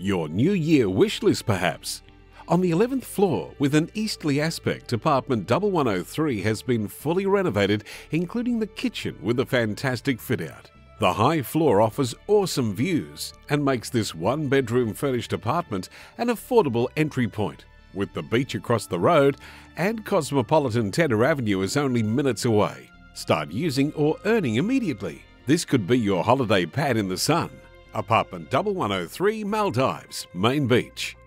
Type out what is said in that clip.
Your New Year wish list, perhaps? On the 11th floor, with an easterly aspect, apartment 1103 has been fully renovated, including the kitchen with a fantastic fit out. The high floor offers awesome views and makes this one bedroom furnished apartment an affordable entry point. With the beach across the road and cosmopolitan Tedder Avenue is only minutes away. Start using or earning immediately. This could be your holiday pad in the sun. Apartment 1103 Maldives, Main Beach.